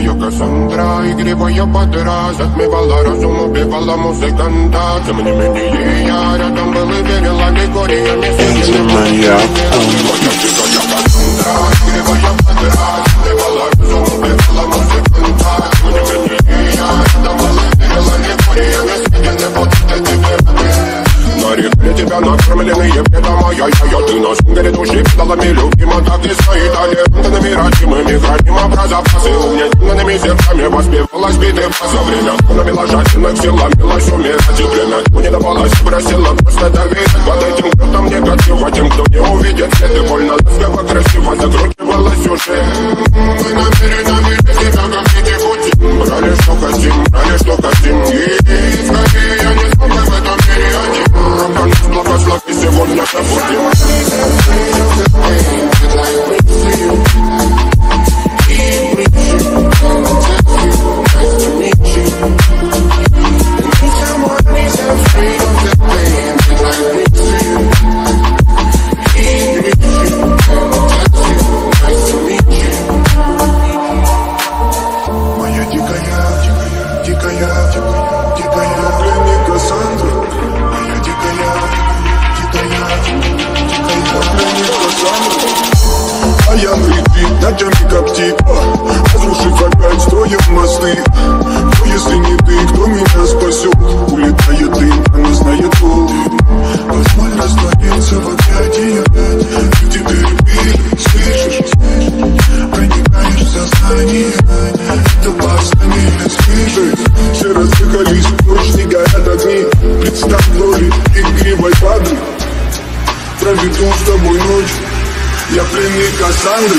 Кассандра Игривая подра Затмевала разум, убивала музыканта Тем не менее я рядом был и верил аллегориями Энди моя Моя дикая Кассандра Игривая подра Затмевала разум, убивала музыканта Тем не менее я рядом был и верил аллегориями Съедены вот эти веры Нарекли тебя накормленные предома Я, я, я, ты на сингере души педалами Любима, так и стоит талентами Родимыми, храним образопасы Угнетенными сердцами воспевалась биты За время. Тонами ложательных сил ломилась умирать И ему не давалось, просила просто доверять. Под этим кто-то негатив, а тем, кто не увидит и больно, ласково, красиво закручивалась уже. Мы намерены выйти себя, как дети пути Брали, что хотим, брали, что хотим дикая, дикая, дикая пленник Кассандры. Моя дикая, дикая, дикая пленник Кассандры. А я прикрыт ночами как типа Разрушив опять, строим мосты Но если не ты, кто меня спасет? Улетает в роли игривой падры Проведу с тобой ночь. Я пленник Кассандры